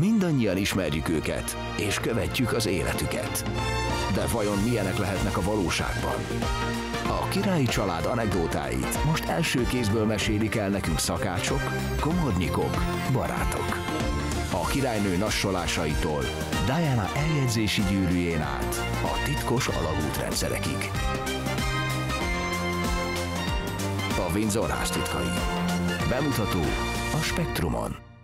Mindannyian ismerjük őket, és követjük az életüket. De vajon milyenek lehetnek a valóságban? A királyi család anekdótáit most első kézből mesélik el nekünk szakácsok, komornyikok, barátok. A királynő nassolásaitól Diana eljegyzési gyűrűjén át a titkos alagútrendszerekig. A Windsor titkai. Bemutató a Spektrumon.